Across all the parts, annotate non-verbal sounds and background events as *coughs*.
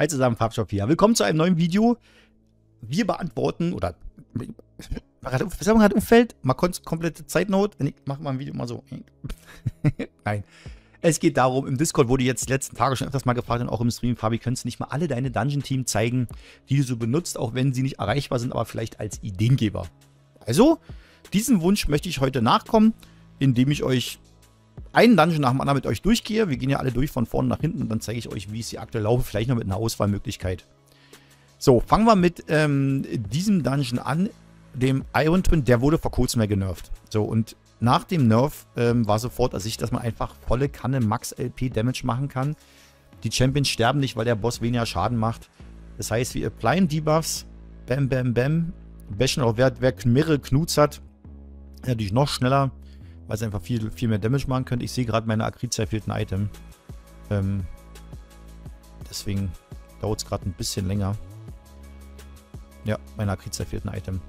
Hi zusammen, Farbshop hier. Willkommen zu einem neuen Video. Wir beantworten, oder, wir gerade umfällt? Mal komplette Zeitnote. Ich mache mal ein Video mal so. *laughs* Nein. Es geht darum, im Discord wurde jetzt die letzten Tage schon öfters mal gefragt und auch im Stream, Fabi, könntest du nicht mal alle deine Dungeon-Team zeigen, die du so benutzt, auch wenn sie nicht erreichbar sind, aber vielleicht als Ideengeber. Also, diesem Wunsch möchte ich heute nachkommen, indem ich euch einen Dungeon nach dem anderen mit euch durchgehe. Wir gehen ja alle durch von vorne nach hinten und dann zeige ich euch, wie es hier aktuell laufe. Vielleicht noch mit einer Auswahlmöglichkeit. So, fangen wir mit ähm, diesem Dungeon an. Dem Iron Twin, der wurde vor kurzem ja genervt. So, und nach dem Nerf ähm, war sofort ersichtlich, dass man einfach volle Kanne Max LP Damage machen kann. Die Champions sterben nicht, weil der Boss weniger Schaden macht. Das heißt, wir applyen Debuffs. Bam, bam, bam. Bashen auch, wer, wer mehrere Knuts hat, natürlich noch schneller weil es einfach viel, viel mehr Damage machen könnte. Ich sehe gerade, meine Akrizia fehlt ein Item. Ähm, deswegen dauert es gerade ein bisschen länger. Ja, meine Akrizia fehlt ein Item.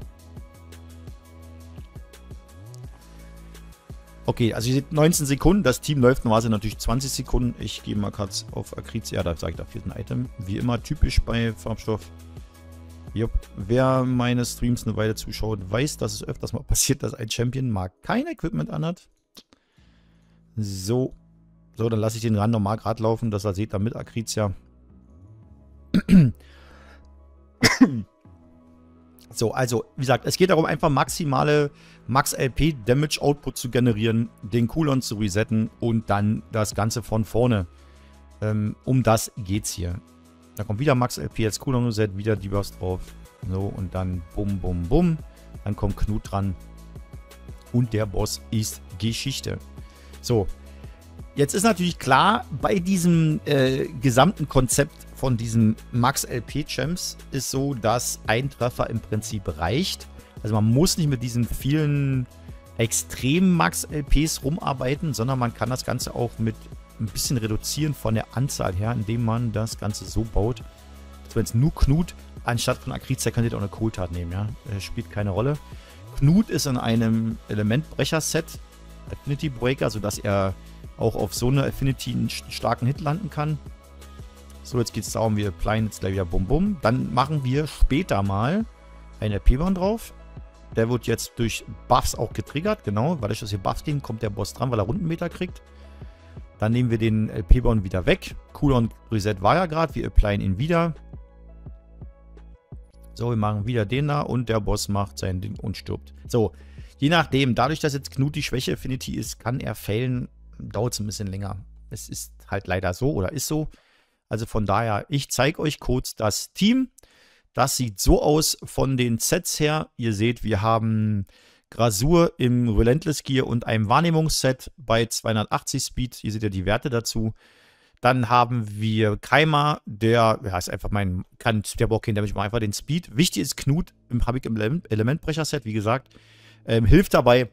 Okay, also ihr seht 19 Sekunden. Das Team läuft normalerweise natürlich 20 Sekunden. Ich gehe mal kurz auf Akrizia. Ja, da sage ich, da fehlt ein Item. Wie immer typisch bei Farbstoff. Jupp. Wer meine Streams eine Weile zuschaut, weiß, dass es öfters mal *laughs* passiert, dass ein Champion mal kein Equipment anhat. So. So, dann lasse ich den ran normal gerade laufen, dass er seht, damit Akrizia. *coughs* so, also, wie gesagt, es geht darum, einfach maximale Max-LP Damage Output zu generieren, den Cooldown zu resetten und dann das Ganze von vorne. Ähm, um das geht's hier. Da kommt wieder Max LP als Cooldown Reset, wieder die Burst drauf. So, und dann bum, bum, bum. Dann kommt Knut dran. Und der Boss ist Geschichte. So, jetzt ist natürlich klar, bei diesem äh, gesamten Konzept von diesen Max LP Champs ist so, dass ein Treffer im Prinzip reicht. Also man muss nicht mit diesen vielen extremen Max LPs rumarbeiten, sondern man kann das Ganze auch mit ein bisschen reduzieren von der Anzahl her, indem man das Ganze so baut. Also wenn es nur Knut anstatt von Akrizia könnt ihr auch eine Kohltat nehmen, ja. Äh, spielt keine Rolle. Knut ist in einem Elementbrecher-Set, Affinity Breaker, sodass er auch auf so eine Affinity einen starken Hit landen kann. So, jetzt geht es darum, wir applyen jetzt gleich wieder Bum Bum. Dann machen wir später mal einen RP-Bahn drauf. Der wird jetzt durch Buffs auch getriggert, genau. Weil ich das hier Buffs gehen, kommt der Boss dran, weil er Rundenmeter kriegt. Dann nehmen wir den LP-Bauen wieder weg. Cooldown Reset war ja gerade. Wir applyen ihn wieder. So, wir machen wieder den da und der Boss macht sein Ding und stirbt. So, je nachdem, dadurch, dass jetzt Knut die Schwäche Affinity ist, kann er failen. Dauert es ein bisschen länger. Es ist halt leider so oder ist so. Also von daher, ich zeige euch kurz das Team. Das sieht so aus von den Sets her. Ihr seht, wir haben Grasur im Relentless Gear und einem Wahrnehmungsset bei 280 Speed. Hier seht ihr die Werte dazu. Dann haben wir Keimer, der, ja, ist einfach mein, kann, der braucht keinen Damage, einfach den Speed. Wichtig ist Knut, habe ich im Elementbrecher-Set, wie gesagt. Ähm, hilft dabei,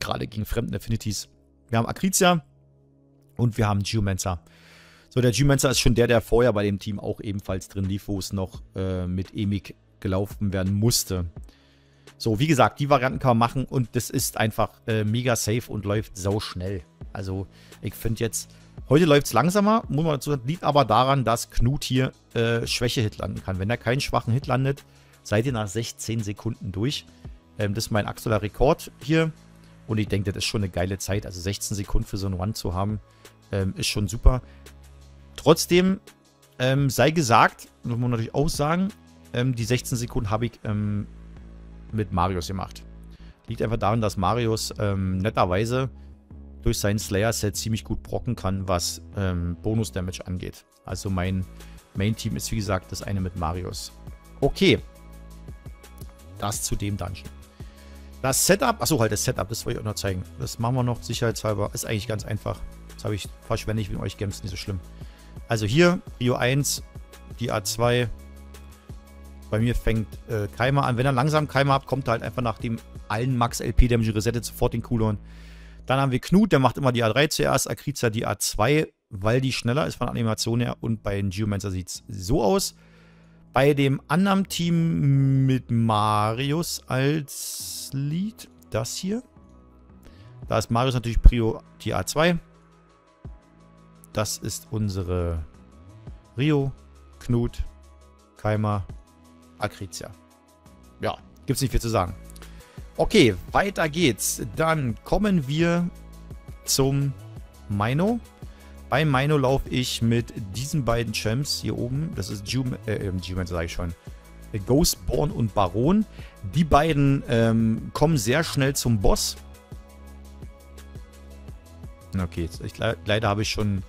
gerade gegen fremden Affinities. Wir haben Akrizia und wir haben Geomancer. So, der Geomancer ist schon der, der vorher bei dem Team auch ebenfalls drin lief, wo es noch äh, mit Emik gelaufen werden musste. So, wie gesagt, die Varianten kann man machen und das ist einfach äh, mega safe und läuft so schnell. Also, ich finde jetzt, heute läuft es langsamer, muss man dazu sagen, liegt aber daran, dass Knut hier äh, Schwäche-Hit landen kann. Wenn er keinen schwachen Hit landet, seid ihr nach 16 Sekunden durch. Ähm, das ist mein aktueller Rekord hier und ich denke, das ist schon eine geile Zeit. Also 16 Sekunden für so einen Run zu haben, ähm, ist schon super. Trotzdem ähm, sei gesagt, muss man natürlich auch sagen, ähm, die 16 Sekunden habe ich ähm, mit Marius gemacht. Liegt einfach daran, dass Marius ähm, netterweise durch sein Slayer-Set ziemlich gut brocken kann, was ähm, Bonus-Damage angeht. Also mein Main-Team ist wie gesagt das eine mit Marius. Okay. Das zu dem Dungeon. Das Setup, achso, halt das Setup, das wollte ich auch noch zeigen. Das machen wir noch sicherheitshalber. Ist eigentlich ganz einfach. Das habe ich verschwendet mit euch Games, nicht so schlimm. Also hier, Rio 1, die A2, bei mir fängt äh, Keimer an. Wenn er langsam Keimer habt, kommt er halt einfach nach dem allen Max LP Damage resettet sofort den Cooldown. Dann haben wir Knut, der macht immer die A3 zuerst, Akriza die A2, weil die schneller ist von Animation her. Und bei den Geomancer sieht es so aus. Bei dem anderen Team mit Marius als Lead, das hier. Da ist Marius natürlich Prio die A2. Das ist unsere Rio Knut, Keimer, Akrizia. Ja, gibt's nicht viel zu sagen. Okay, weiter geht's. Dann kommen wir zum Mino. Beim Mino laufe ich mit diesen beiden Champs hier oben. Das ist Juman, äh, Juman sage ich schon. Ghostborn und Baron. Die beiden ähm, kommen sehr schnell zum Boss. Okay, ich, leider habe ich schon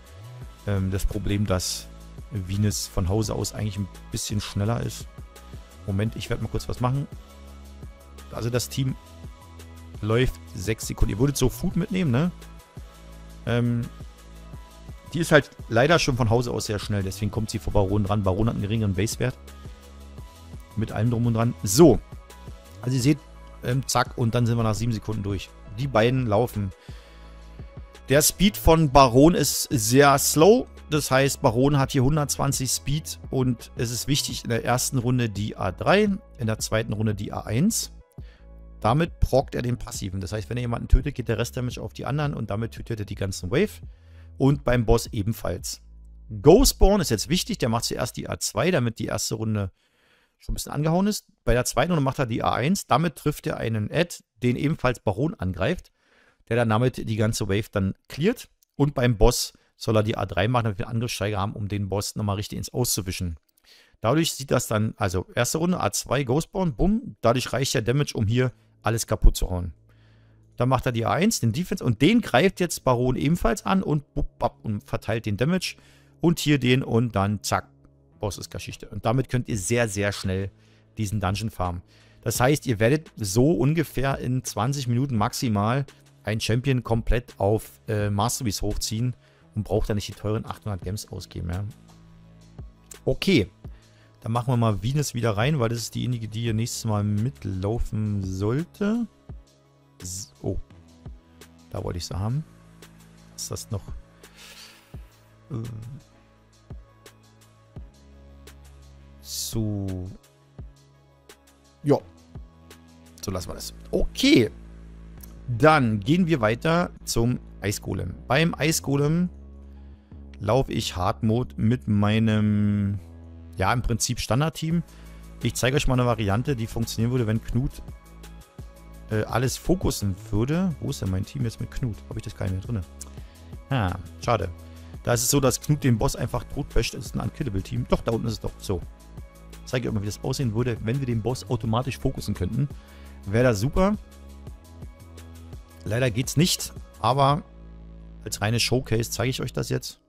ähm, das Problem, dass Venus von Hause aus eigentlich ein bisschen schneller ist. Moment, ich werde mal kurz was machen. Also das Team läuft 6 Sekunden. Ihr würdet so Food mitnehmen, ne? Ähm, die ist halt leider schon von Hause aus sehr schnell. Deswegen kommt sie vor Baron dran. Baron hat einen geringeren Basewert. Mit allem drum und dran. So. Also ihr seht, ähm, zack, und dann sind wir nach 7 Sekunden durch. Die beiden laufen. Der Speed von Baron ist sehr slow. Das heißt, Baron hat hier 120 Speed und es ist wichtig in der ersten Runde die A3, in der zweiten Runde die A1. Damit prockt er den Passiven. Das heißt, wenn er jemanden tötet, geht der Rest-Damage auf die anderen und damit tötet er die ganzen Wave. Und beim Boss ebenfalls. Ghostborn ist jetzt wichtig, der macht zuerst die A2, damit die erste Runde schon ein bisschen angehauen ist. Bei der zweiten Runde macht er die A1, damit trifft er einen Ad, den ebenfalls Baron angreift, der dann damit die ganze Wave dann cleart. Und beim Boss soll er die A3 machen, damit wir einen Angriffssteiger haben, um den Boss nochmal richtig ins Auszuwischen. Dadurch sieht das dann, also erste Runde A2 Ghostborn, bumm, dadurch reicht der Damage, um hier alles kaputt zu hauen. Dann macht er die A1, den Defense, und den greift jetzt Baron ebenfalls an und, bupp, bupp, und verteilt den Damage. Und hier den und dann zack, Boss ist Geschichte. Und damit könnt ihr sehr, sehr schnell diesen Dungeon farmen. Das heißt, ihr werdet so ungefähr in 20 Minuten maximal ein Champion komplett auf äh, Masterpiece hochziehen und braucht dann nicht die teuren 800 Gems ausgeben. Ja. Okay, dann machen wir mal Venus wieder rein, weil das ist diejenige, die hier nächstes Mal mitlaufen sollte. So. Oh, da wollte ich sie haben. Ist das noch... Äh, so. Ja. So lassen wir das. Okay. Dann gehen wir weiter zum Eisgolem. Beim Eisgolem laufe ich Hard-Mode mit meinem, ja, im Prinzip Standard-Team. Ich zeige euch mal eine Variante, die funktionieren würde, wenn Knut äh, alles fokussen würde. Wo ist denn mein Team jetzt mit Knut? Habe ich das gar nicht mehr drin? Ah, schade. Da ist es so, dass Knut den Boss einfach totbäscht. Das ist ein Unkillable-Team. Doch, da unten ist es doch. So. Ich zeige euch mal, wie das aussehen würde, wenn wir den Boss automatisch fokussen könnten. Wäre das super. Leider geht es nicht, aber als reine Showcase zeige ich euch das jetzt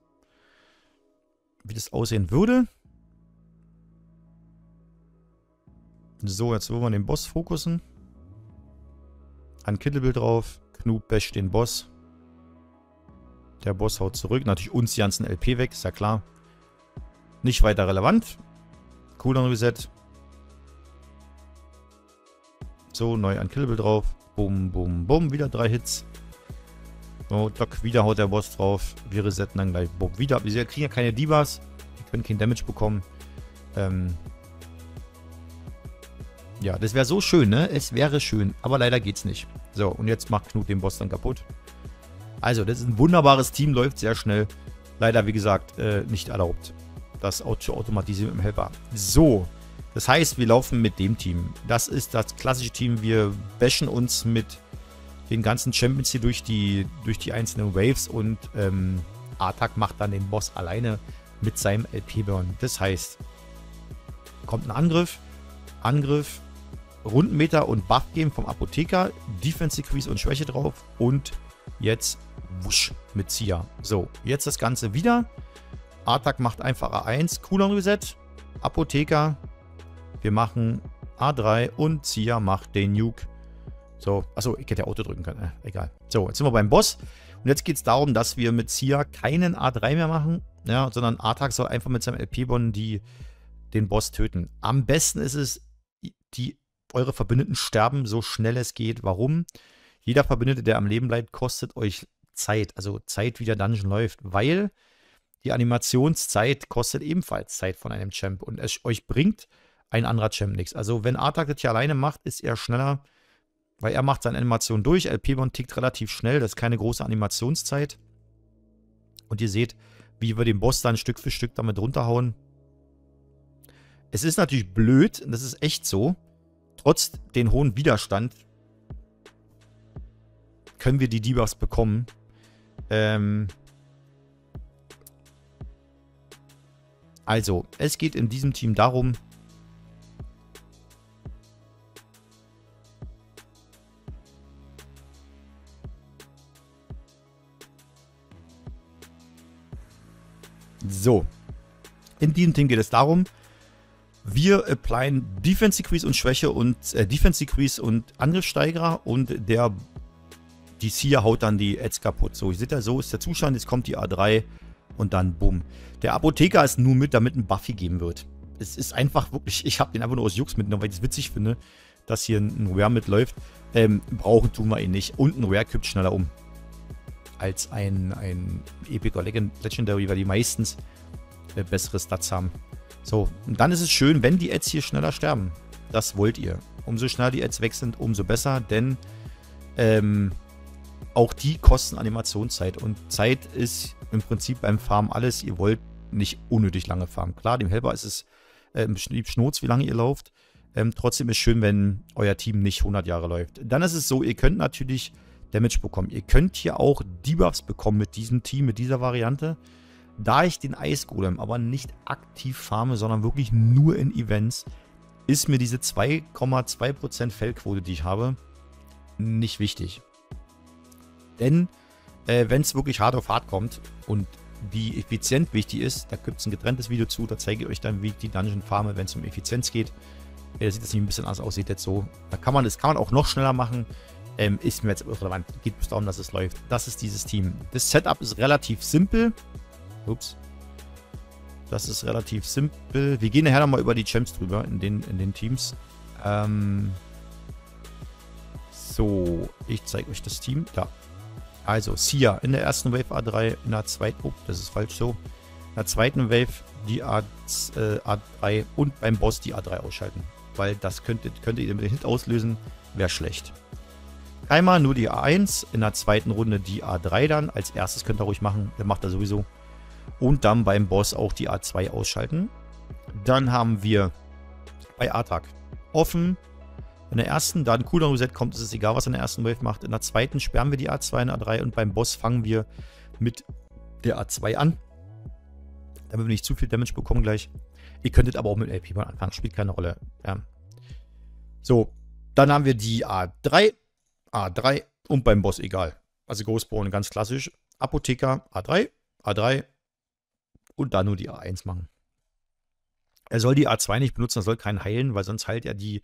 wie das aussehen würde. So, jetzt wollen wir den Boss fokussen. Ein Kittelbild drauf. Knut basht den Boss. Der Boss haut zurück. Natürlich uns die ganzen LP weg, ist ja klar. Nicht weiter relevant. Cooldown Reset. So, neu ein Killbild drauf. Bum, bum, bum. Wieder drei Hits. So, Doc, wieder haut der Boss drauf. Wir resetten dann gleich Bob wieder. Wir kriegen ja keine Divas. Wir können kein Damage bekommen. Ähm ja, das wäre so schön, ne? Es wäre schön. Aber leider geht's nicht. So, und jetzt macht Knut den Boss dann kaputt. Also, das ist ein wunderbares Team. Läuft sehr schnell. Leider, wie gesagt, äh, nicht erlaubt. Das zu automatisieren im Helper. So. Das heißt, wir laufen mit dem Team. Das ist das klassische Team. Wir bashen uns mit den ganzen Champions hier durch die, durch die einzelnen Waves und ähm, Artak macht dann den Boss alleine mit seinem LP-Burn. Das heißt, kommt ein Angriff, Angriff, Rundenmeter und Buff geben vom Apotheker, Defense Decrease und Schwäche drauf und jetzt wusch mit Zia. So, jetzt das Ganze wieder. Artak macht einfach A1, Cooldown Reset, Apotheker, wir machen A3 und Zia macht den Nuke so, achso, ich hätte ja Auto drücken können. Äh, egal. So, jetzt sind wir beim Boss. Und jetzt geht es darum, dass wir mit Sia keinen A3 mehr machen, ja, sondern Artak soll einfach mit seinem LP-Bon den Boss töten. Am besten ist es, die eure Verbündeten sterben, so schnell es geht. Warum? Jeder Verbündete, der am Leben bleibt, kostet euch Zeit. Also Zeit, wie der Dungeon läuft. Weil die Animationszeit kostet ebenfalls Zeit von einem Champ. Und es euch bringt ein anderer Champ nichts. Also wenn Artak das hier alleine macht, ist er schneller weil er macht seine Animation durch. LP-Bond tickt relativ schnell. Das ist keine große Animationszeit. Und ihr seht, wie wir den Boss dann Stück für Stück damit runterhauen. Es ist natürlich blöd, das ist echt so. Trotz den hohen Widerstand können wir die Debuffs bekommen. Ähm also, es geht in diesem Team darum, So. In diesem Team geht es darum, wir applyen Defense Decrease und Schwäche und äh, Defense Decrease und Angriffssteigerer und der Sia haut dann die Ads kaputt. So, ihr seht ja, so ist der Zustand. Jetzt kommt die A3 und dann bumm. Der Apotheker ist nur mit, damit ein Buffy geben wird. Es ist einfach wirklich, ich habe den einfach nur aus Jux mitgenommen, weil ich es witzig finde, dass hier ein Rare mitläuft. Ähm, brauchen tun wir ihn nicht. Und ein Rare kippt schneller um als ein, ein Epic oder Legendary, weil die meistens äh, bessere Stats haben. So, und dann ist es schön, wenn die Ads hier schneller sterben. Das wollt ihr. Umso schneller die Ads weg sind, umso besser, denn ähm, auch die kosten Animationszeit. Und Zeit ist im Prinzip beim Farm alles. Ihr wollt nicht unnötig lange farmen. Klar, dem Helper ist es äh, im Schnurz, wie lange ihr lauft. Ähm, trotzdem ist es schön, wenn euer Team nicht 100 Jahre läuft. Dann ist es so, ihr könnt natürlich Damage bekommen. Ihr könnt hier auch Debuffs bekommen mit diesem Team, mit dieser Variante. Da ich den Eisgolem aber nicht aktiv farme, sondern wirklich nur in Events, ist mir diese 2,2% Fellquote, die ich habe, nicht wichtig. Denn äh, wenn es wirklich hart auf hart kommt und wie effizient wichtig ist, da gibt es ein getrenntes Video zu, da zeige ich euch dann, wie ich die Dungeon farme, wenn es um Effizienz geht. Äh, sieht das nicht ein bisschen anders aus, sieht jetzt so. Da kann man, das kann man auch noch schneller machen. Ähm, ist mir jetzt irrelevant. Geht bloß darum, dass es läuft. Das ist dieses Team. Das Setup ist relativ simpel. Ups. Das ist relativ simpel. Wir gehen nachher nochmal über die Champs drüber in den, in den Teams. Ähm so, ich zeige euch das Team. Da. Also, Sia in der ersten Wave A3, in der zweiten, oh, das ist falsch so. In der zweiten Wave die A, äh, A3 und beim Boss die A3 ausschalten. Weil das könnte, könnte ihr mit dem Hit auslösen, wäre schlecht. Einmal nur die A1, in der zweiten Runde die A3 dann. Als erstes könnt ihr ruhig machen, der macht er sowieso. Und dann beim Boss auch die A2 ausschalten. Dann haben wir bei A-Tag offen. In der ersten, da ein Cooldown Reset kommt, ist es egal, was er in der ersten Wave macht. In der zweiten sperren wir die A2 und A3 und beim Boss fangen wir mit der A2 an. Damit wir nicht zu viel Damage bekommen gleich. Ihr könntet aber auch mit LP mal anfangen, spielt keine Rolle. Ja. So, dann haben wir die A3 A3 und beim Boss egal. Also Ghostborn ganz klassisch. Apotheker A3, A3 und dann nur die A1 machen. Er soll die A2 nicht benutzen, er soll keinen heilen, weil sonst heilt er die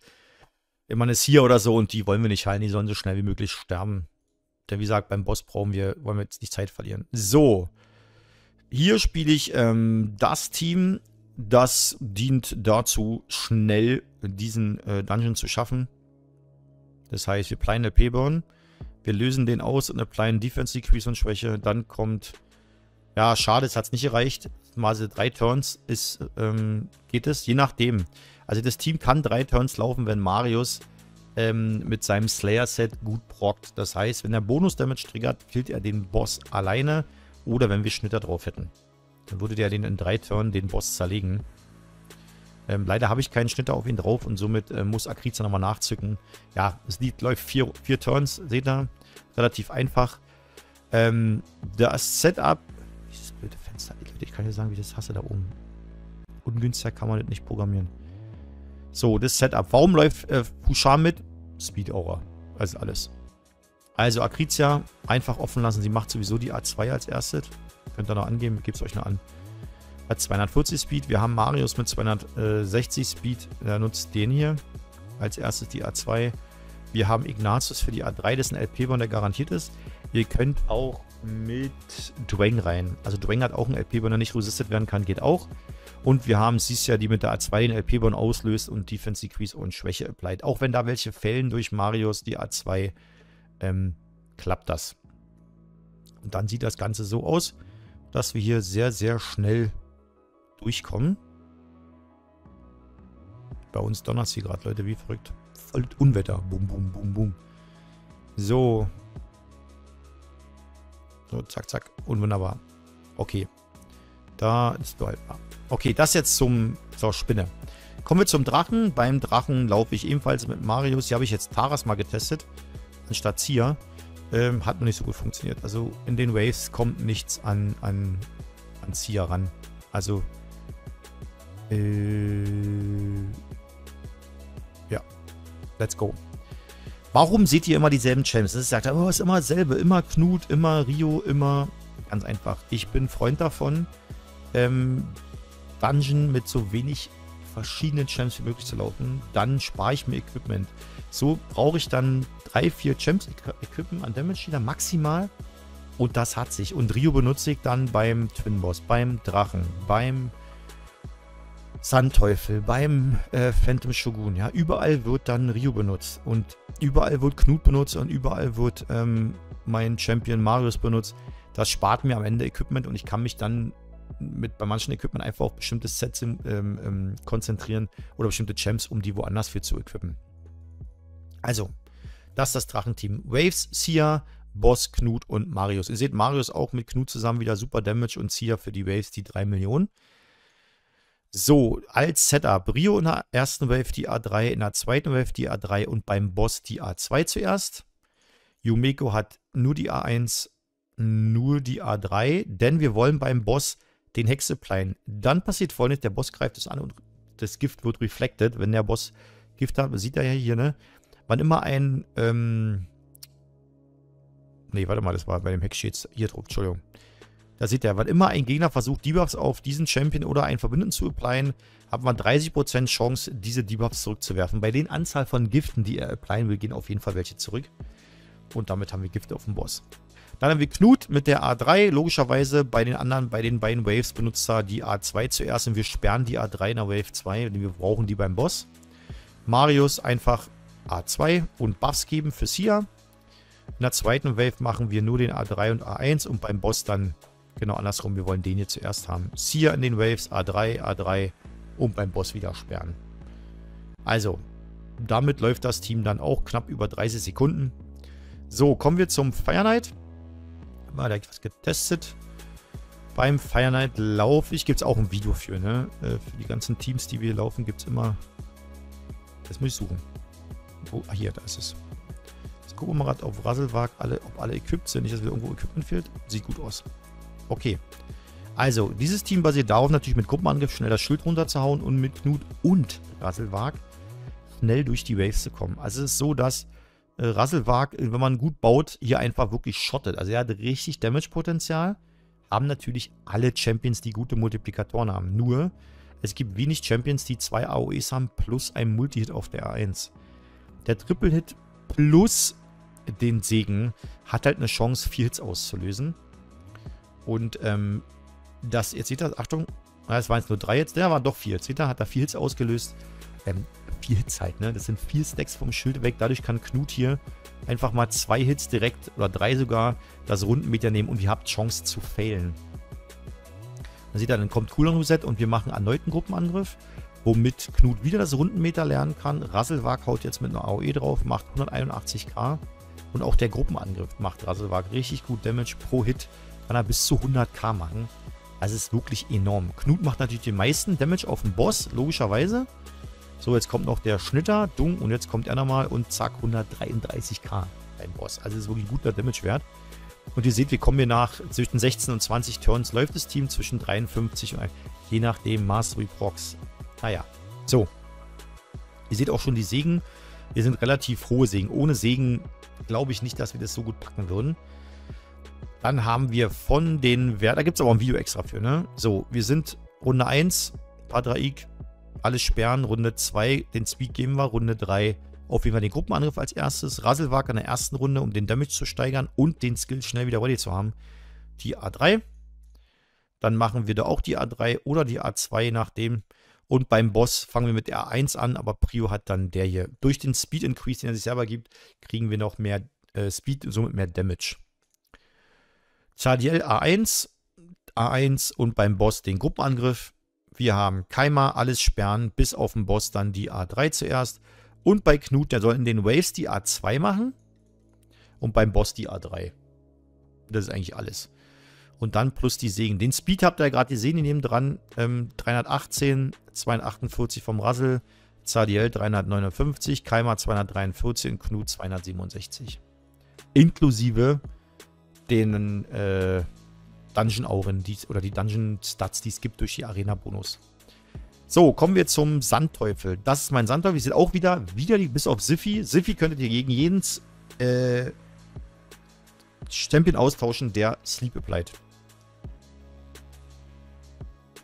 immer eine hier oder so und die wollen wir nicht heilen, die sollen so schnell wie möglich sterben. Denn wie gesagt, beim Boss brauchen wir, wollen wir jetzt nicht Zeit verlieren. So. Hier spiele ich ähm, das Team, das dient dazu, schnell diesen äh, Dungeon zu schaffen. Das heißt, wir plyen LP Burn, wir lösen den aus und applyen Defense Decrease und Schwäche. Dann kommt, ja, schade, es hat es nicht erreicht. Mal drei Turns ist, ähm, geht es, je nachdem. Also das Team kann drei Turns laufen, wenn Marius ähm, mit seinem Slayer-Set gut prockt. Das heißt, wenn er Bonus-Damage triggert, killt er den Boss alleine oder wenn wir Schnitter drauf hätten. Dann würde der den in drei Turns den Boss zerlegen. Ähm, leider habe ich keinen Schnitter auf ihn drauf und somit äh, muss Akriza nochmal nachzücken. Ja, das Lied läuft vier, vier Turns, seht ihr? Relativ einfach. Ähm, das Setup. Dieses blöde Fenster, ich kann dir sagen, wie ich das hasse da oben. Ungünstiger kann man das nicht programmieren. So, das Setup. Warum läuft äh, Pushar mit? Speed Aura. Also alles. Also Akricia einfach offen lassen. Sie macht sowieso die A2 als erstes. Könnt ihr noch angeben, gebt es euch noch an hat 240 Speed. Wir haben Marius mit 260 Speed. Der nutzt den hier. Als erstes die A2. Wir haben Ignatius für die A3. Das ist ein LP-Born, der garantiert ist. Ihr könnt auch mit Dwayne rein. Also Dwayne hat auch einen LP-Born, der nicht resistet werden kann. Geht auch. Und wir haben Sisja, die mit der A2 den LP-Born auslöst und Defense Decrease und Schwäche applied. Auch wenn da welche fällen durch Marius die A2, ähm, klappt das. Und dann sieht das Ganze so aus, dass wir hier sehr, sehr schnell durchkommen. Bei uns donnert hier gerade, Leute, wie verrückt. Voll Unwetter. Bum, bum, bum, bum. So. So, zack, zack. Und wunderbar. Okay. Da ist behaltbar. Okay, das jetzt zum, zur Spinne. Kommen wir zum Drachen. Beim Drachen laufe ich ebenfalls mit Marius. Hier habe ich jetzt Taras mal getestet, anstatt Zia. Ähm, hat noch nicht so gut funktioniert. Also in den Waves kommt nichts an, an, an Zia ran. Also, äh, ja, let's go. Warum seht ihr immer dieselben Champs? Das sagt, oh, ist immer dasselbe. Immer Knut, immer Rio, immer... Ganz einfach. Ich bin Freund davon, ähm, Dungeon mit so wenig verschiedenen Champs wie möglich zu laufen. Dann spare ich mir Equipment. So brauche ich dann drei, vier Champs Equipment an Damage Dealer maximal. Und das hat sich. Und Rio benutze ich dann beim Twin Boss, beim Drachen, beim Sandteufel, beim äh, Phantom Shogun. Ja, überall wird dann Rio benutzt. Und überall wird Knut benutzt und überall wird ähm, mein Champion Marius benutzt. Das spart mir am Ende Equipment und ich kann mich dann mit bei manchen Equipment einfach auf bestimmte Sets ähm, ähm, konzentrieren oder bestimmte Champs, um die woanders für zu equippen. Also, das ist das Drachenteam. Waves, Sia, Boss, Knut und Marius. Ihr seht Marius auch mit Knut zusammen wieder super Damage und Sia für die Waves die 3 Millionen. So, als Setup. Rio in der ersten Wave die A3, in der zweiten Wave die A3 und beim Boss die A2 zuerst. Yumeko hat nur die A1, nur die A3, denn wir wollen beim Boss den Hexeplein. Dann passiert folgendes, der Boss greift es an und das Gift wird reflected. Wenn der Boss Gift hat, sieht er ja hier, ne? Wann immer ein, ähm, nee, warte mal, das war bei dem Hex hier drauf, Entschuldigung. Da seht ihr, wann immer ein Gegner versucht, Debuffs auf diesen Champion oder einen Verbündeten zu applyen, hat man 30% Chance, diese Debuffs zurückzuwerfen. Bei den Anzahl von Giften, die er applyen will, gehen auf jeden Fall welche zurück. Und damit haben wir Gifte auf dem Boss. Dann haben wir Knut mit der A3. Logischerweise bei den anderen, bei den beiden Waves benutzt er die A2 zuerst und wir sperren die A3 in der Wave 2, denn wir brauchen die beim Boss. Marius einfach A2 und Buffs geben für Sia. In der zweiten Wave machen wir nur den A3 und A1 und beim Boss dann genau andersrum. Wir wollen den hier zuerst haben. Sia in den Waves, A3, A3 und beim Boss wieder sperren. Also, damit läuft das Team dann auch knapp über 30 Sekunden. So, kommen wir zum Fire Knight. Mal direkt was getestet. Beim Fire Night laufe ich, gibt es auch ein Video für, ne? Äh, für die ganzen Teams, die wir laufen, gibt es immer. Das muss ich suchen. Wo, ah, hier, da ist es. Jetzt gucken wir mal auf Rasselwag, alle, ob alle equipped sind. Nicht, dass wieder irgendwo Equipment fehlt. Sieht gut aus. Okay. Also, dieses Team basiert darauf, natürlich mit Gruppenangriff schnell das Schild runterzuhauen und mit Knut und Rasselwag schnell durch die Waves zu kommen. Also es ist so, dass äh, Rasselwag, wenn man gut baut, hier einfach wirklich schottet. Also er hat richtig Damage-Potenzial. Haben natürlich alle Champions, die gute Multiplikatoren haben. Nur, es gibt wenig Champions, die zwei AOEs haben plus ein Multi-Hit auf der A1. Der Triple-Hit plus den Segen hat halt eine Chance, vier Hits auszulösen. Und ähm, das, jetzt seht ihr, Achtung, es waren jetzt nur drei Hits, der war doch vier. Jetzt ihr, hat er vier Hits ausgelöst. Ähm, vier Hits halt, ne? Das sind vier Stacks vom Schild weg. Dadurch kann Knut hier einfach mal zwei Hits direkt oder drei sogar das Rundenmeter nehmen und ihr habt Chance zu failen. Dann seht ihr, dann kommt Cooldown Reset und wir machen erneut einen Gruppenangriff, womit Knut wieder das Rundenmeter lernen kann. Rasselwag haut jetzt mit einer AOE drauf, macht 181k. Und auch der Gruppenangriff macht Rasselwag richtig gut Damage pro Hit. Kann er bis zu 100k machen. Also ist wirklich enorm. Knut macht natürlich den meisten Damage auf den Boss, logischerweise. So, jetzt kommt noch der Schnitter, dumm, und jetzt kommt er nochmal und zack, 133k beim Boss. Also ist wirklich ein guter Damage-Wert. Und ihr seht, wir kommen hier nach zwischen 16 und 20 Turns läuft das Team zwischen 53 und je nachdem Mastery Procs. Naja, so. Ihr seht auch schon die Segen. Wir sind relativ hohe Segen. Ohne Segen glaube ich nicht, dass wir das so gut packen würden. Dann haben wir von den Wert, da gibt es aber ein Video extra für, ne? So, wir sind Runde 1, Padraik, alles sperren. Runde 2, den Speed geben wir. Runde 3 auf jeden Fall den Gruppenangriff als erstes. Rasselwag in der ersten Runde, um den Damage zu steigern und den Skill schnell wieder ready zu haben. Die A3. Dann machen wir da auch die A3 oder die A2, je nachdem. Und beim Boss fangen wir mit der A1 an, aber Prio hat dann der hier. Durch den Speed Increase, den er sich selber gibt, kriegen wir noch mehr äh, Speed, somit mehr Damage. Chadiel A1, A1 und beim Boss den Gruppenangriff. Wir haben Keimer, alles sperren, bis auf den Boss dann die A3 zuerst. Und bei Knut, der soll in den Waves die A2 machen. Und beim Boss die A3. Das ist eigentlich alles. Und dann plus die Segen. Den Speed habt ihr ja gerade gesehen, die nehmen dran. Ähm, 318, 248 vom Rassel, Zadiel 359, Keimer 243 und Knut 267. Inklusive den äh, Dungeon-Auren oder die Dungeon-Stats, die es gibt durch die Arena-Bonus. So, kommen wir zum Sandteufel. Das ist mein Sandteufel. Ich sehe auch wieder, wieder die, bis auf Siffy. Siffy könntet ihr gegen jeden äh, Champion austauschen, der Sleep applied.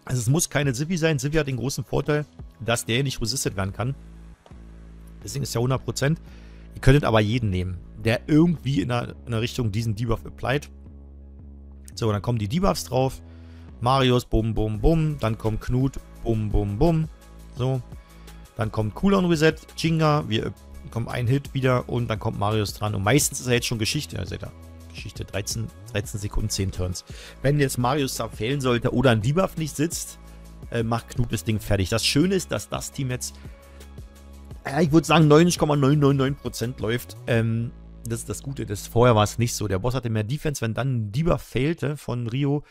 Also es muss keine Siffy sein. Siffy hat den großen Vorteil, dass der nicht resisted werden kann. Deswegen ist ja 100%. Ihr könntet aber jeden nehmen, der irgendwie in der, in der Richtung diesen Debuff applied. So, dann kommen die Debuffs drauf. Marius, bum, bum, bum. Dann kommt Knut, bum, bum, bum. So. Dann kommt Cooldown Reset, Jinga. Wir kommen ein Hit wieder und dann kommt Marius dran. Und meistens ist er jetzt schon Geschichte. Ja, seht ihr. Geschichte 13, 13 Sekunden, 10 Turns. Wenn jetzt Marius da fehlen sollte oder ein Debuff nicht sitzt, äh, macht Knut das Ding fertig. Das Schöne ist, dass das Team jetzt, äh, ich würde sagen, 90,999% läuft. Ähm, das ist das Gute. Das, vorher war es nicht so. Der Boss hatte mehr Defense. Wenn dann Debuff fehlte von Rio,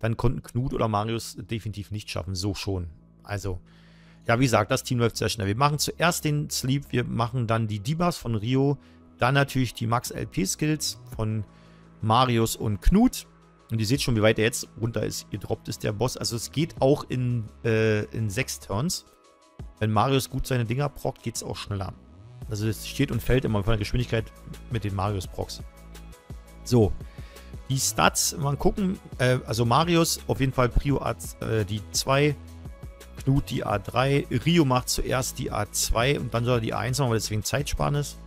dann konnten Knut oder Marius definitiv nicht schaffen. So schon. Also, ja, wie gesagt, das Team läuft sehr schnell. Wir machen zuerst den Sleep, wir machen dann die Debuffs von Rio, dann natürlich die Max LP Skills von Marius und Knut. Und ihr seht schon, wie weit er jetzt runter ist. Gedroppt ist der Boss. Also es geht auch in, äh, in sechs Turns. Wenn Marius gut seine Dinger prockt, geht es auch schneller. Also es steht und fällt immer von der Geschwindigkeit mit den Marius-Procs. So, die Stats, mal gucken. Äh, also Marius auf jeden Fall Prio A, äh, die 2. Knut die A3. Rio macht zuerst die A2 und dann soll er die A1 machen, weil deswegen Zeitsparnis.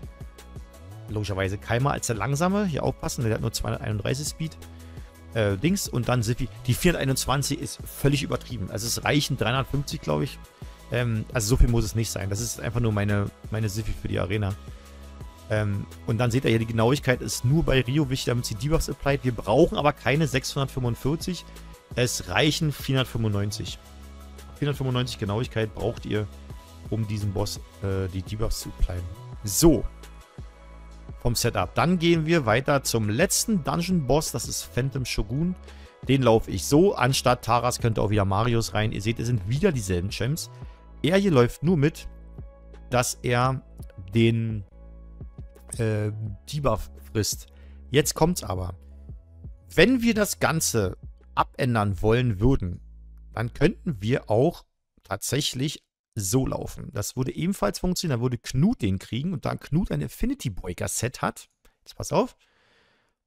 Logischerweise Keimer als der Langsame. Hier aufpassen, der hat nur 231 Speed. Äh, Dings und dann Siffy. Die 421 ist völlig übertrieben. Also es reichen 350, glaube ich. Ähm, also so viel muss es nicht sein. Das ist einfach nur meine, meine Siffy für die Arena. Ähm, und dann seht ihr hier, die Genauigkeit ist nur bei Rio wichtig, damit sie Debuffs applied. Wir brauchen aber keine 645. Es reichen 495. 495 Genauigkeit braucht ihr, um diesen Boss äh, die Debuffs zu applyen. So. Vom Setup. Dann gehen wir weiter zum letzten Dungeon-Boss. Das ist Phantom Shogun. Den laufe ich so. Anstatt Taras könnte auch wieder Marius rein. Ihr seht, es sind wieder dieselben Champs. Er hier läuft nur mit, dass er den äh, Debuff frisst. Jetzt kommt's aber. Wenn wir das Ganze abändern wollen würden, dann könnten wir auch tatsächlich so laufen. Das würde ebenfalls funktionieren. Da würde Knut den kriegen und da Knut ein Affinity Breaker Set hat, jetzt pass auf,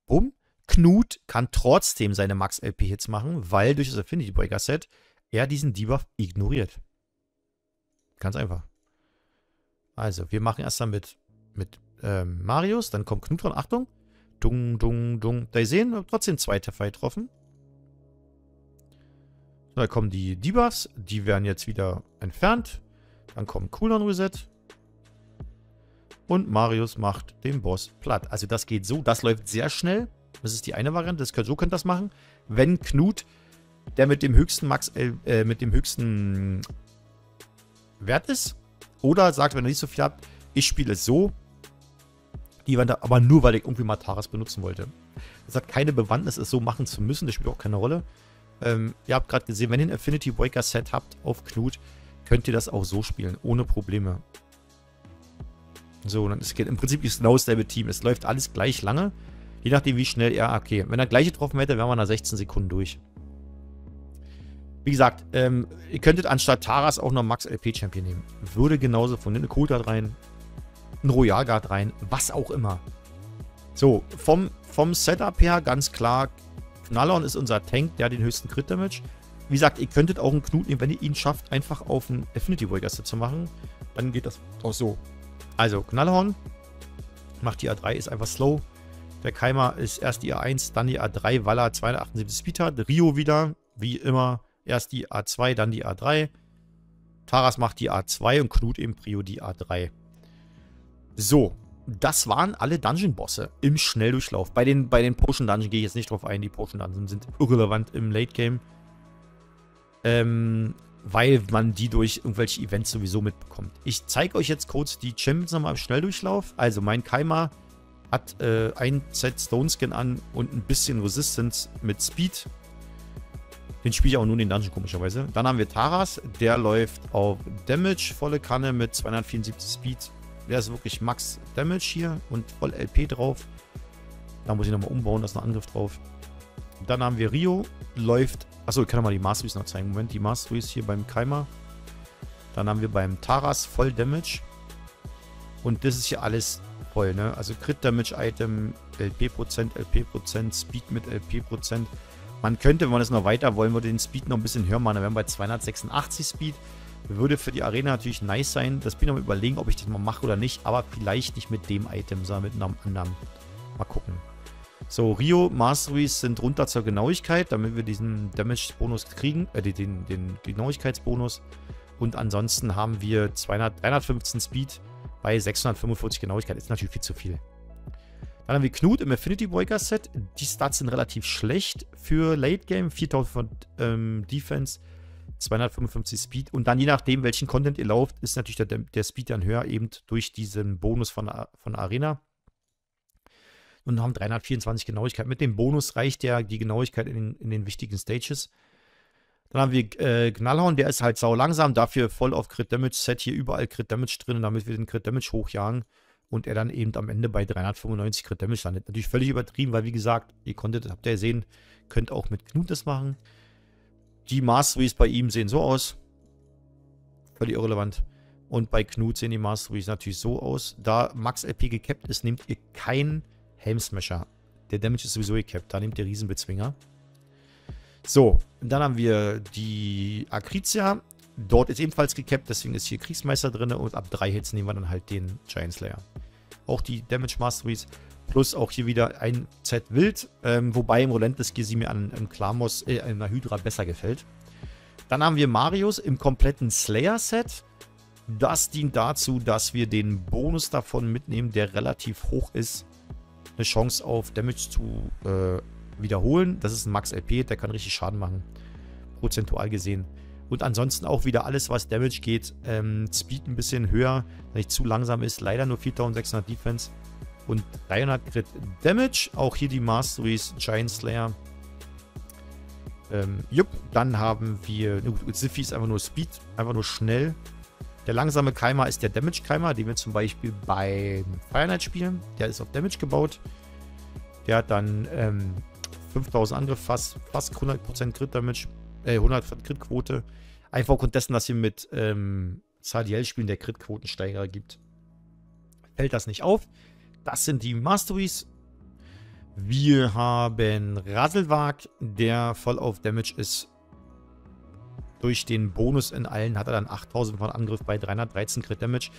bumm, Knut kann trotzdem seine Max LP Hits machen, weil durch das Affinity Breaker Set er diesen Debuff ignoriert. Ganz einfach. Also, wir machen erst damit mit ähm, Marius, dann kommt Knut dran. Achtung. Dung, dung, dung. Da sehen wir trotzdem zwei Treffer getroffen. Da kommen die Debuffs. Die werden jetzt wieder entfernt. Dann kommt Cooldown Reset. Und Marius macht den Boss platt. Also das geht so. Das läuft sehr schnell. Das ist die eine Variante. Das, so könnt ihr das machen. Wenn Knut, der mit dem höchsten Max, äh, mit dem höchsten Wert ist. Oder sagt, wenn ihr nicht so viel habt, ich spiele es so, die Wand, aber nur, weil ich irgendwie Mataras benutzen wollte. Das hat keine Bewandtnis, es so machen zu müssen. Das spielt auch keine Rolle. Ähm, ihr habt gerade gesehen, wenn ihr ein Affinity Breaker Set habt auf Knut, könnt ihr das auch so spielen, ohne Probleme. So, dann ist im Prinzip ist genau dasselbe Team. Es läuft alles gleich lange, je nachdem wie schnell er, okay, wenn er gleich getroffen hätte, wären wir nach 16 Sekunden durch. Wie gesagt, ähm, ihr könntet anstatt Taras auch noch Max LP Champion nehmen. Würde genauso von eine Kultat rein, ein Royal Guard rein, was auch immer. So, vom, vom Setup her ganz klar, Knallhorn ist unser Tank, der hat den höchsten Crit-Damage. Wie gesagt, ihr könntet auch einen Knut nehmen, wenn ihr ihn schafft, einfach auf einen Affinity Breaker zu machen. Dann geht das auch so. Also, Knallhorn macht die A3, ist einfach slow. Der Keimer ist erst die A1, dann die A3, weil er 278 Speed hat. Rio wieder, wie immer, erst die A2, dann die A3. Taras macht die A2 und Knut eben Prio die A3. So, das waren alle Dungeon-Bosse im Schnelldurchlauf. Bei den, bei den Potion Dungeon gehe ich jetzt nicht drauf ein. Die Potion Dungeon sind irrelevant im Late Game. Ähm, weil man die durch irgendwelche Events sowieso mitbekommt. Ich zeige euch jetzt kurz die Champions nochmal im Schnelldurchlauf. Also mein Keimer hat äh, ein Set Stone Skin an und ein bisschen Resistance mit Speed. Den spiele ich auch nur in den Dungeon, komischerweise. Dann haben wir Taras. Der läuft auf Damage, volle Kanne mit 274 Speed. Der ist wirklich Max Damage hier und voll LP drauf. Da muss ich nochmal umbauen, da ist ein Angriff drauf. Dann haben wir Rio. Läuft. Achso, ich kann mal die Masteries noch zeigen. Moment, die Masteries hier beim Keimer. Dann haben wir beim Taras voll Damage. Und das ist hier alles voll, ne? Also Crit Damage Item, LP-Prozent, LP-Prozent, Speed mit LP-Prozent. Man könnte, wenn man das noch weiter wollen würde, den Speed noch ein bisschen höher machen. Dann wären wir bei 286 Speed. Würde für die Arena natürlich nice sein. Das bin ich noch überlegen, ob ich das mal mache oder nicht. Aber vielleicht nicht mit dem Item, sondern mit einem anderen. Mal gucken. So, Rio Masteries sind runter zur Genauigkeit, damit wir diesen Damage-Bonus kriegen. Äh, den, den Genauigkeitsbonus. Und ansonsten haben wir 200, 315 Speed bei 645 Genauigkeit. Ist natürlich viel zu viel. Dann haben wir Knut im Affinity Breaker Set. Die Stats sind relativ schlecht für Late Game. 4000 ähm, Defense, 255 Speed. Und dann je nachdem, welchen Content ihr lauft, ist natürlich der, der Speed dann höher, eben durch diesen Bonus von, von Arena. Und haben 324 Genauigkeit. Mit dem Bonus reicht ja die Genauigkeit in den, in den wichtigen Stages. Dann haben wir äh, der ist halt sau langsam, dafür voll auf Crit Damage Set, hier überall Crit Damage drin, damit wir den Crit Damage hochjagen und er dann eben am Ende bei 395 Crit Damage landet. Natürlich völlig übertrieben, weil wie gesagt, ihr konntet, habt ihr gesehen, könnt auch mit Knut das machen. Die Masteries bei ihm sehen so aus. Völlig irrelevant. Und bei Knut sehen die Masteries natürlich so aus. Da Max LP gecapped ist, nehmt ihr keinen Helmsmasher. Der Damage ist sowieso gecapped. Da nehmt ihr Riesenbezwinger. So, dann haben wir die Akrizia. Dort ist ebenfalls gecapped, deswegen ist hier Kriegsmeister drin und ab drei Hits nehmen wir dann halt den Giant Slayer. Auch die Damage Masteries plus auch hier wieder ein Z Wild, ähm, wobei im Relentless Gear sie mir an, an Klamos, äh, der Hydra besser gefällt. Dann haben wir Marius im kompletten Slayer-Set. Das dient dazu, dass wir den Bonus davon mitnehmen, der relativ hoch ist, eine Chance auf Damage zu äh, wiederholen. Das ist ein Max LP, der kann richtig Schaden machen. Prozentual gesehen. Und ansonsten auch wieder alles, was Damage geht. Ähm, Speed ein bisschen höher, nicht zu langsam ist. Leider nur 4600 Defense und 300 Crit Damage. Auch hier die Masteries Giant Slayer. Ähm, jupp, dann haben wir. Ziffy ist einfach nur Speed, einfach nur schnell. Der langsame Keimer ist der Damage Keimer, den wir zum Beispiel beim Fire Knight spielen. Der ist auf Damage gebaut. Der hat dann ähm, 5000 Angriff, fast, fast 100% Crit Damage, äh, 100% Crit-Quote. Einfach aufgrund dessen, dass wir mit ähm, Sadiel spielen, der Crit-Quotensteigerer gibt. Fällt das nicht auf. Das sind die Masteries. Wir haben Raselwag, der voll auf Damage ist. Durch den Bonus in allen hat er dann 8000 von Angriff bei 313 Crit Damage.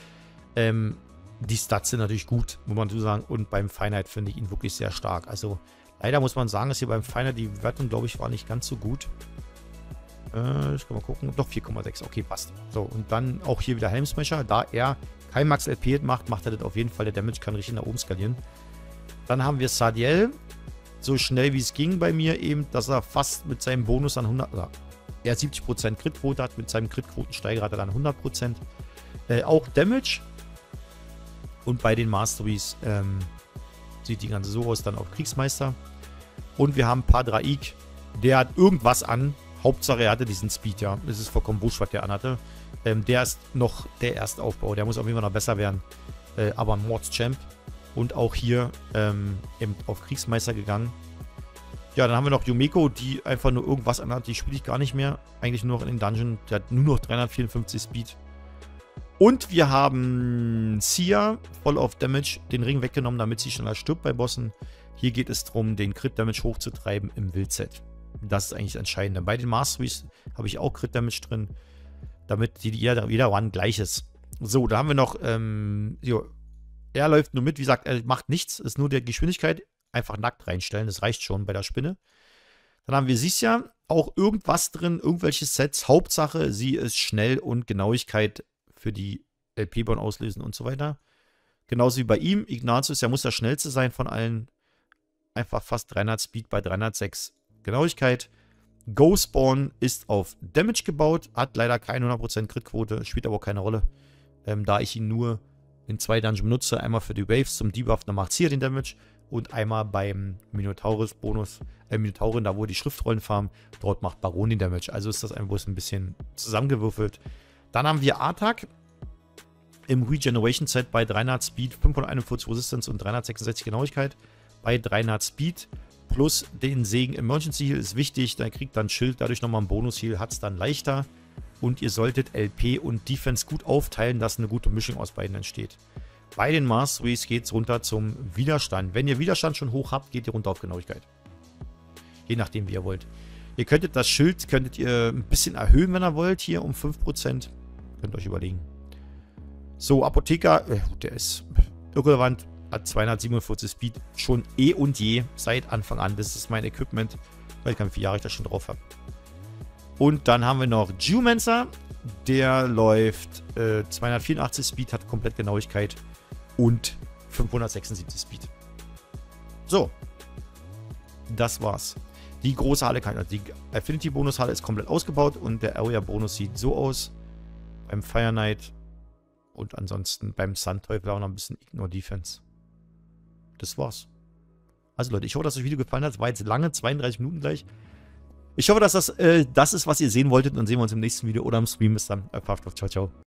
Ähm, die Stats sind natürlich gut, muss man so sagen. Und beim Feinheit finde ich ihn wirklich sehr stark. Also Leider muss man sagen, dass hier beim Feiner die Wertung, glaube ich, war nicht ganz so gut. Äh, ich kann mal gucken. Doch, 4,6. Okay, passt. So, und dann auch hier wieder Helmsmasher. Da er kein Max LP macht, macht er das auf jeden Fall. Der Damage kann richtig nach oben skalieren. Dann haben wir Sadiel. So schnell wie es ging bei mir eben, dass er fast mit seinem Bonus an 100, oder er 70% Crit-Quote hat. Mit seinem Crit-Quotensteiger hat er dann 100%. Äh, auch Damage. Und bei den Masteries ähm, sieht die ganze so aus, dann auch Kriegsmeister. Und wir haben Padraik. Der hat irgendwas an. Hauptsache, er hatte diesen Speed, ja. Es ist vollkommen wurscht, was der anhatte. Ähm, der ist noch der Erstaufbau. Der muss auf jeden Fall noch besser werden. Äh, aber Mordschamp. Und auch hier ähm, eben auf Kriegsmeister gegangen. Ja, dann haben wir noch Yumeko, die einfach nur irgendwas anhat. Die spiele ich gar nicht mehr. Eigentlich nur noch in den Dungeon. Der hat nur noch 354 Speed. Und wir haben Sia voll auf Damage den Ring weggenommen, damit sie schneller stirbt bei Bossen. Hier geht es darum, den Crit-Damage hochzutreiben im Wildset. Das ist eigentlich das Entscheidende. Bei den Masteries habe ich auch Crit-Damage drin, damit die, jeder, jeder One gleich ist. So, da haben wir noch, ähm, jo, er läuft nur mit, wie gesagt, er macht nichts, ist nur der Geschwindigkeit. Einfach nackt reinstellen, das reicht schon bei der Spinne. Dann haben wir Sisja, auch irgendwas drin, irgendwelche Sets. Hauptsache, sie ist schnell und Genauigkeit für die LP-Bahn auslösen und so weiter. Genauso wie bei ihm. Ignatius, der muss der schnellste sein von allen einfach fast 300 Speed bei 306 Genauigkeit. Go-Spawn ist auf Damage gebaut, hat leider keine 100% Crit-Quote, spielt aber auch keine Rolle, ähm, da ich ihn nur in zwei Dungeons benutze. Einmal für die Waves zum Debuff, dann macht hier den Damage und einmal beim Minotaurus-Bonus, äh, Minotaurin, da wo die Schriftrollen farmen, dort macht Baronin Damage. Also ist das einfach ein bisschen zusammengewürfelt. Dann haben wir Artak im Regeneration Set bei 300 Speed, 541 Resistance und 366 Genauigkeit. Bei 300 Speed plus den Segen Emergency Heal ist wichtig. Da kriegt dann Schild, dadurch nochmal einen Bonus Heal, hat es dann leichter. Und ihr solltet LP und Defense gut aufteilen, dass eine gute Mischung aus beiden entsteht. Bei den Masteries geht es runter zum Widerstand. Wenn ihr Widerstand schon hoch habt, geht ihr runter auf Genauigkeit. Je nachdem, wie ihr wollt. Ihr könntet das Schild könntet ihr ein bisschen erhöhen, wenn ihr wollt, hier um 5%. Könnt ihr euch überlegen. So, Apotheker, äh, der ist irrelevant, hat 247 Speed, schon eh und je, seit Anfang an. Das ist mein Equipment, weil ich kann, wie Jahre ich das schon drauf habe. Und dann haben wir noch Geomancer, der läuft äh, 284 Speed, hat komplett Genauigkeit und 576 Speed. So. Das war's. Die große Halle kann, die Affinity-Bonus-Halle ist komplett ausgebaut und der Area-Bonus sieht so aus. Beim Fire Knight und ansonsten beim Sun-Teufel auch noch ein bisschen Ignore Defense. Das war's. Also Leute, ich hoffe, dass euch das Video gefallen hat. Es war jetzt lange, 32 Minuten gleich. Ich hoffe, dass das äh, das ist, was ihr sehen wolltet. Und sehen wir uns im nächsten Video oder im Stream. Bis dann. Ciao, ciao.